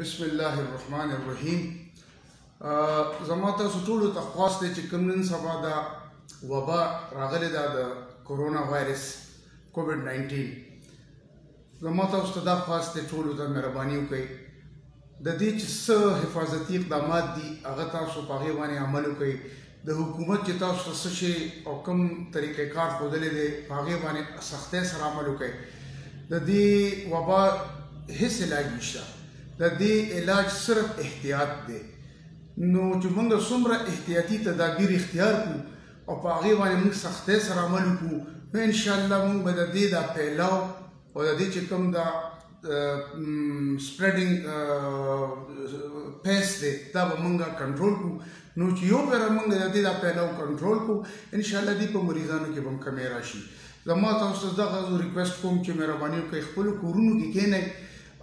بسم الله الرحمن الرحیم زما تاسو ټول ته خواست دی چې کوم نن سبا دا وبا راغلی دا د کورونا وایرس کووډ 19 زما تاسو ته دا خواست دی ټول ته مهرباني وکړئ د دې چې څه حفاظتي اقدامات دي هغه تاسو په هغه باندې عمل وکړئ د حکومت چې تاسو ته څه شی او کوم طریقې کار ښودلې دی په هغه باندې سختۍ سره عمل وکړئ د دې وبا هیڅ علاج نشته د دې علاج صرف احتیاط دی نو چې موږ څومره احتیاطي تدابیر اختیار کړو او په هغه باندې موږ سختۍ سره عمل وکړو نو ان شاء الله موږ به د دې دا پیلاو او د دې چې کوم دا سپریډینګ پیس دی دا به مونږه کنټرول کو نو چې یو پر مونږه د دې دا پیلاو کنټرول کو ان شاء الله دې په مریضانو کې بم کمی راشي زما تاسو ته دغه ریکوست کوم چې مهرباني وکړئ خپل کورونو کې کېنئ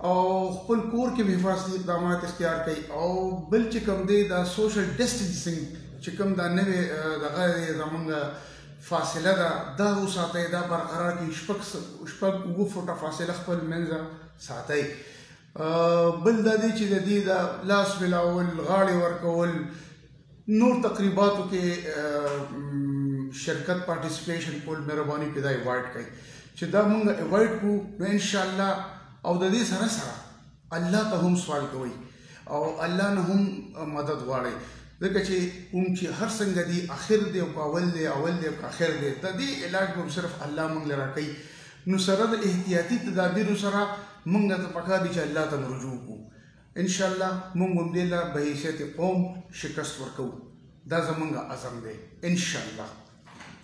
او خپل کور کې به حفاظتي اقدامات اختیار کړئ او بل چې کوم دی دا سوشل ډیسټنسینګ چې کوم دا نوې دغه زمونږ فاصله ده دا وساتئ دا برقرار کړئ شپږ شپږ اووه فوټه فاصله خپل منځه ساتئ بل دا دی چې د دې دا لاس ملاول غاړې ورکول نور تقریباتو کې شرکت پارټیسپیشن کول مهرباني پیدا ایوایډ کړئ چې دا مونږ ایوایډ کو نو ان شاء الله او د دې سره سره الله ته هم سوال کوي او الله نه هم مدد غواړي ځکه چې کوم چې هر څنګه دی اخر دی او اول دی اول دی او اخر دی د دې علاج به صرف الله مونږ لرا کوي نو سره د احتیاطي تدابیرو سره مونږ ته پکار دي چې الله ته رجوع کو ان شاء الله مونږ هم دې لا به حیثیت قوم شکست ورکو دا زمونږ عزم دی ان شاء الله